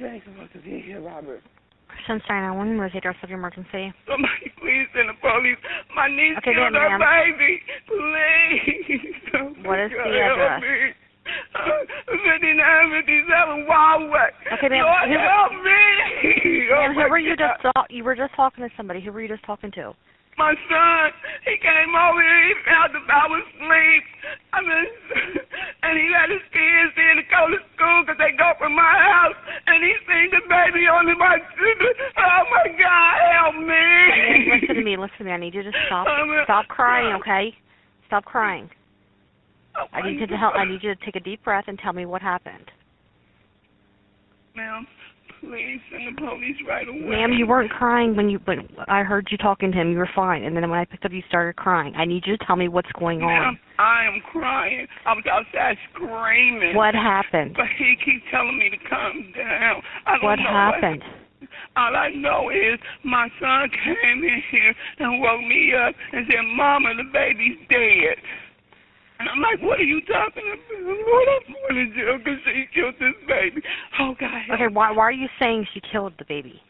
So much, he here, Robert. Sunshine, I want the address of your emergency. Somebody please send the police. My niece Okay, killed her baby. Please. What is the address? Uh, 5957 Wildwood. Okay, ma'am, Lord, who- help me. Oh, Ma'am, who my were you God. just talk- you were just talking to somebody. Who were you just talking to? My son, he came over here, he found that I was asleep. I mean, and he had his kids in to go to school because they go from my house, and he seen the baby on my Oh, my God, help me. Listen to me. Listen to me. I need you to stop. Stop crying, okay? Stop crying. Oh, I need you to help. I need you to take a deep breath and tell me what happened. Ma'am, please send the police right away. Ma'am, you weren't crying when you when I heard you talking to him. You were fine, and then when I picked up, you started crying. I need you to tell me what's going on. I am crying. I was outside screaming. What happened? But he keeps telling me to calm down. I don't What know happened? All I know is my son came in here and woke me up and said, Mama, the baby's dead. And I'm like, what are you talking about? What I'm going to jail because she killed this baby. Oh, God. Okay, why why are you saying she killed the baby?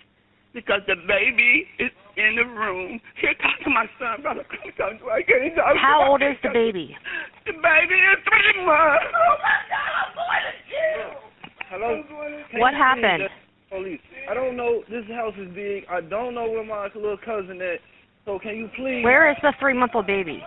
Because the baby is in the room. Here, talk to my son, brother. Come talk to I can't to How old is the baby? The baby is three months. Oh, my God. I'm going to jail. Hello? I'm to Can What you happened? Police. I don't know. This house is big. I don't know where my little cousin is. So can you please? Where is the three month old baby?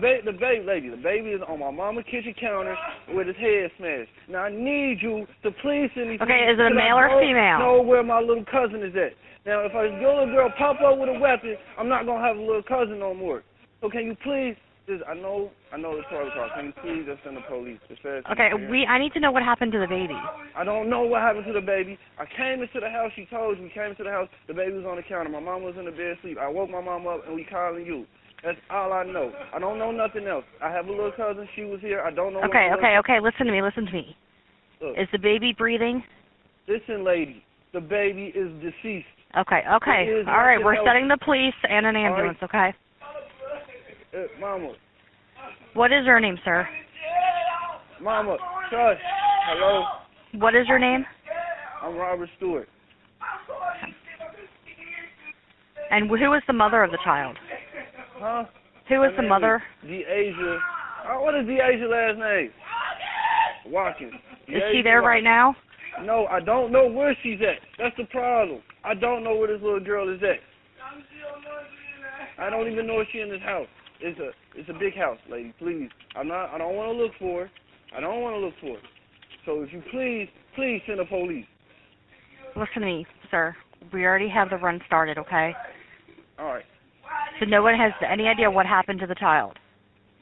Ba- the baby, lady. The baby is on my mama's kitchen counter with his head smashed. Now I need you to please send me. Okay, is it a male I or female? Know where my little cousin is at. Now if a little girl pop up with a weapon, I'm not gonna have a little cousin no more. So can you please? Just, I know, I know it's protocol. Can you please just send the police Okay, we I need to know what happened to the baby. I don't know what happened to the baby. I came into the house. She told me. We came into the house. The baby was on the counter. My mom was in the bed asleep. I woke my mom up and we calling you. That's all I know. I don't know nothing else. I have a little cousin. She was here. I don't know. Okay, okay, okay. Listen to me. Listen to me. Look, Is the baby breathing? listen, lady. The baby is deceased. Okay, okay. All right, we're else. setting the police and an ambulance. Okay. Uh, mama, What is her name, sir? mama, shush. Hello. What is your name? I'm Robert Stewart. And who is the mother of the child? Huh? Who is Her the mother? Deasia. Oh, what is Deasia's last name? Watkins. Is she there right now? No, I don't know where she's at. That's the problem. I don't know where this little girl is at. I don't even know if she's in this house. It's a it's a big house, lady. Please, I'm not. I don't want to look for her. I don't want to look for her. So if you please, please send the police. Listen to me, sir. We already have the run started, okay? All right. So no one has any idea what happened to the child.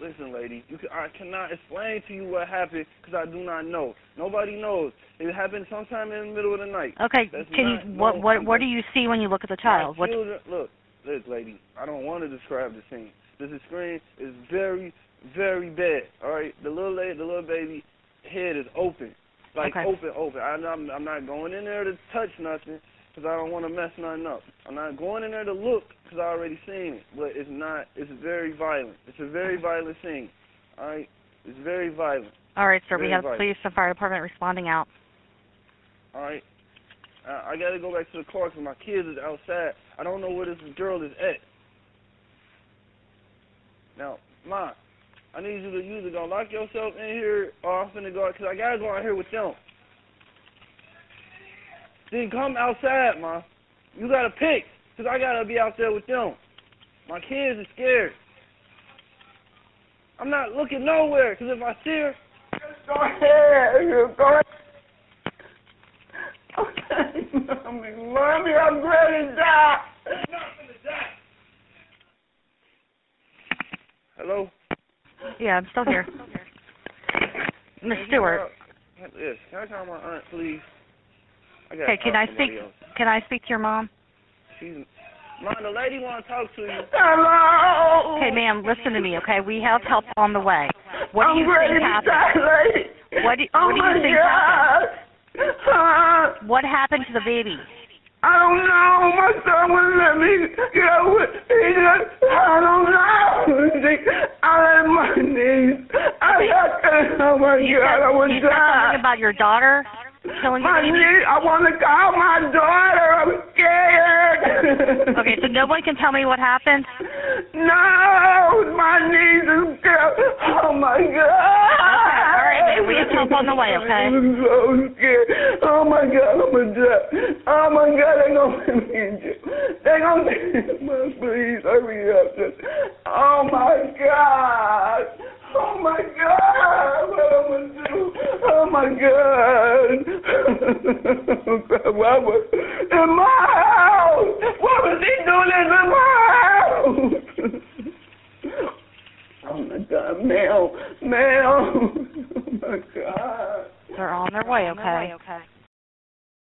Listen, lady. You can, I cannot explain to you what happened because I do not know. Nobody knows. It happened sometime in the middle of the night. Okay, That's can you what no- what what do you see when you look at the child? My What children, look, look, lady. I don't want to describe the scene. This screen is very, very bad. All right, the little lady, the little baby head is open, like Okay. open, open. I, I'm, I'm not going in there to touch nothing because I don't want to mess nothing up. I'm not going in there to look because I already seen it. But it's not. It's very violent. It's a very violent scene. All right, it's very violent. All right, sir. We have violent. police and fire department responding out. All right. I, I got to go back to the car because my kids is outside. I don't know where this girl is at. Now, Ma, I need you to use it. Go lock yourself in here, or I'm finna go because I gotta go out here with them. Then come outside, Ma. You gotta pick because I gotta be out there with them. My kids are scared. I'm not looking nowhere because if I see her, Go ahead. Go ahead. Okay, mommy, mommy, I'm ready to die. hello. Yeah, I'm still here. Miss Stewart. Yes. Can I call my aunt, please? I got Okay, can I speak? Can I speak to your mom? She's, Mom, the lady want to talk to you. Hello. Okay, ma'am, listen to me. Okay, we have help on the way. What do I'm you think to happened? die, lady. What do, oh what do you think happened? God. Uh, What happened to the baby? I don't know. My son wouldn't let me get with. He just, I don't know. I let my knees. I got, oh my You God, I said, would you said something die. about your daughter. Killing My your baby? niece, I want to call my daughter. I'm scared. Okay, so no one can tell me what happened? No, my niece is killed. Oh my God. Okay, all right, babe, we have help on the way, okay? I'm so scared. Oh my God, I'm gonna. Oh my God, they're gonna put me in jail. They're gonna please hurry up. Oh my God. Oh my God, what am I gonna do? Oh my God. what was in my house? What was he doing in my house? Oh my God, Mel, Mel. Oh my God. They're on their way, okay?